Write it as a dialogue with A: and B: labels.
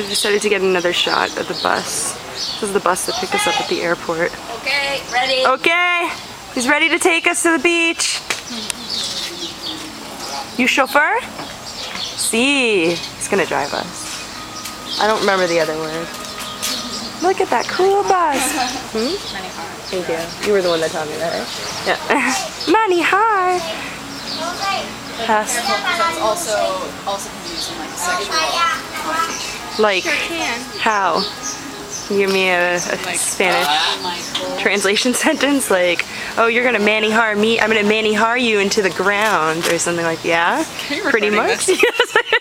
A: I decided to get another shot of the bus. This is the bus that picked us up at the airport.
B: Okay, ready?
A: Okay, he's ready to take us to the beach. You chauffeur? See, he's gonna drive us. I don't remember the other word. Look at that cool bus. Hmm? Thank you. You were the one that taught me that, right? Yeah. Money high. Pass.
C: Also also used in like sexual
A: Like, how? Can you Give me a, a Spanish
C: like
A: translation sentence like, oh, you're gonna manny har me, I'm gonna manny har you into the ground or something like, yeah? Pretty much. Yes,